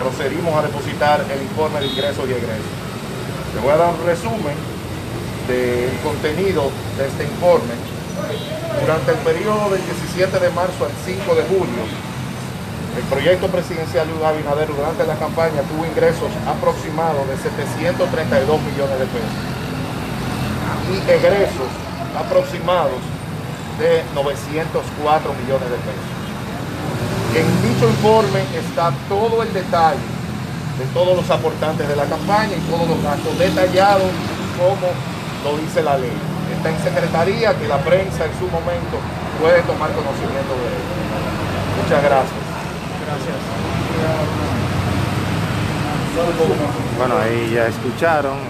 procedimos a depositar el informe de ingresos y egresos. Le voy a dar un resumen del contenido de este informe. Durante el periodo del 17 de marzo al 5 de julio, el proyecto presidencial Luis Abinader durante la campaña tuvo ingresos aproximados de 732 millones de pesos y egresos aproximados de 904 millones de pesos. En dicho informe está todo el detalle de todos los aportantes de la campaña y todos los gastos detallados como lo dice la ley. Está en secretaría que la prensa en su momento puede tomar conocimiento de él. Muchas gracias. Bueno, ahí ya escucharon.